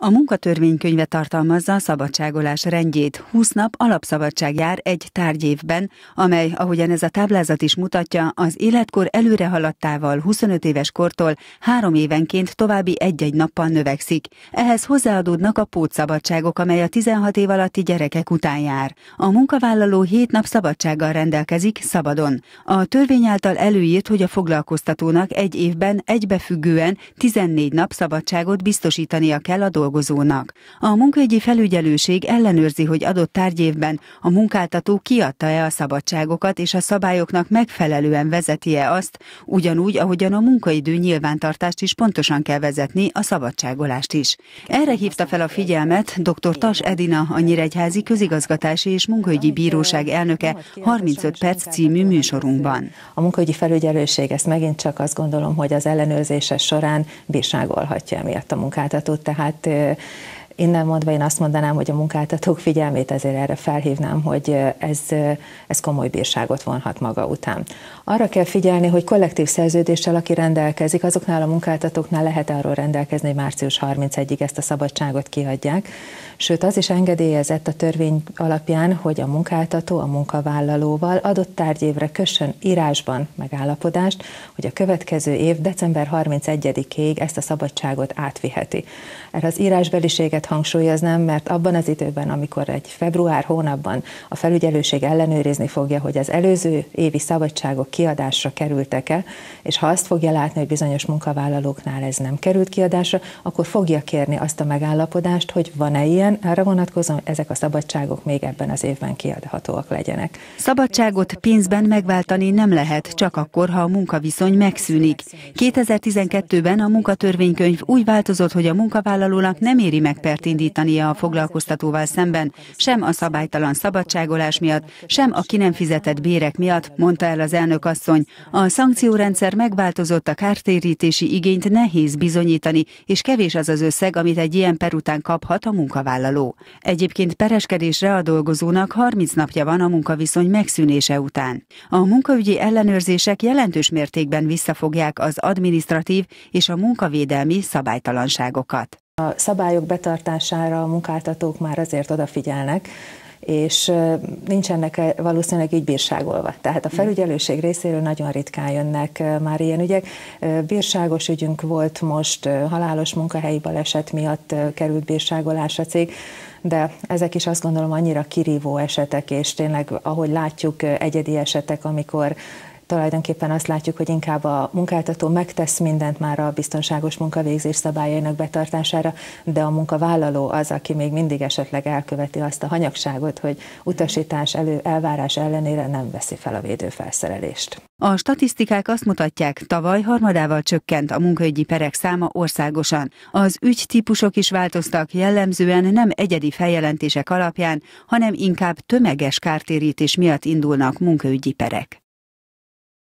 A munkatörvénykönyve tartalmazza a szabadságolás rendjét. 20 nap alapszabadság jár egy tárgyévben, amely, ahogyan ez a táblázat is mutatja, az életkor előre haladtával 25 éves kortól három évenként további egy-egy nappal növekszik. Ehhez hozzáadódnak a pótszabadságok, amely a 16 év alatti gyerekek után jár. A munkavállaló 7 nap szabadsággal rendelkezik szabadon. A törvény által előírt, hogy a foglalkoztatónak egy évben egybefüggően 14 nap szabadságot biztosítania kell a dolgozónak dolgozónak. A munkaügyi felügyelőség ellenőrzi, hogy adott tárgyévben a munkáltató kiadta-e a szabadságokat és a szabályoknak megfelelően vezeti-e azt, ugyanúgy, ahogyan a munkaidő nyilvántartást is pontosan kell vezetni, a szabadságolást is. Erre hívta fel a figyelmet dr. Tas Edina, a Nyíregyházi Közigazgatási és Munkaügyi Bíróság elnöke 35 perc című műsorunkban. A munkaügyi felügyelőség ezt megint csak azt gondolom, hogy az ellenőrzése során bírságolhatja emiatt a munkáltatót, tehát Innen mondva én azt mondanám, hogy a munkáltatók figyelmét ezért erre felhívnám, hogy ez, ez komoly bírságot vonhat maga után. Arra kell figyelni, hogy kollektív szerződéssel, aki rendelkezik, azoknál a munkáltatóknál lehet arról rendelkezni, hogy március 31-ig ezt a szabadságot kiadják. Sőt, az is engedélyezett a törvény alapján, hogy a munkáltató a munkavállalóval adott tárgyévre kössön írásban megállapodást, hogy a következő év december 31-ig ezt a szabadságot átviheti. Erre az írásbeliséget hangsúlyoznám, mert abban az időben, amikor egy február hónapban a felügyelőség ellenőrizni fogja, hogy az előző évi szabadságok kiadásra kerültek-e, és ha azt fogja látni, hogy bizonyos munkavállalóknál ez nem került kiadásra, akkor fogja kérni azt a megállapodást, hogy van-e ilyen, arra vonatkozóan ezek a szabadságok még ebben az évben kiadhatóak legyenek. Szabadságot pénzben megváltani nem lehet, csak akkor, ha a munkaviszony megszűnik. 2012-ben a munkatörvénykönyv úgy változott, hogy a munkavállalónak nem éri meg pert indítania a foglalkoztatóval szemben, sem a szabálytalan szabadságolás miatt, sem a ki nem fizetett bérek miatt, mondta el az elnök asszony. A szankciórendszer megváltozott, a kártérítési igényt nehéz bizonyítani, és kevés az az összeg, amit egy ilyen per után kaphat a munkavállaló. Egyébként pereskedésre a dolgozónak 30 napja van a munkaviszony megszűnése után. A munkaügyi ellenőrzések jelentős mértékben visszafogják az administratív és a munkavédelmi szabálytalanságokat. A szabályok betartására a munkáltatók már azért odafigyelnek, és nincsenek valószínűleg így bírságolva. Tehát a felügyelőség részéről nagyon ritkán jönnek már ilyen ügyek. Bírságos ügyünk volt most, halálos munkahelyi baleset miatt került bírságolás a cég, de ezek is azt gondolom annyira kirívó esetek, és tényleg, ahogy látjuk, egyedi esetek, amikor tulajdonképpen azt látjuk, hogy inkább a munkáltató megtesz mindent már a biztonságos munkavégzés szabályainak betartására, de a munkavállaló az, aki még mindig esetleg elköveti azt a hanyagságot, hogy utasítás elő, elvárás ellenére nem veszi fel a védőfelszerelést. A statisztikák azt mutatják, tavaly harmadával csökkent a munkaügyi perek száma országosan. Az ügytípusok is változtak, jellemzően nem egyedi feljelentések alapján, hanem inkább tömeges kártérítés miatt indulnak munkaügyi perek.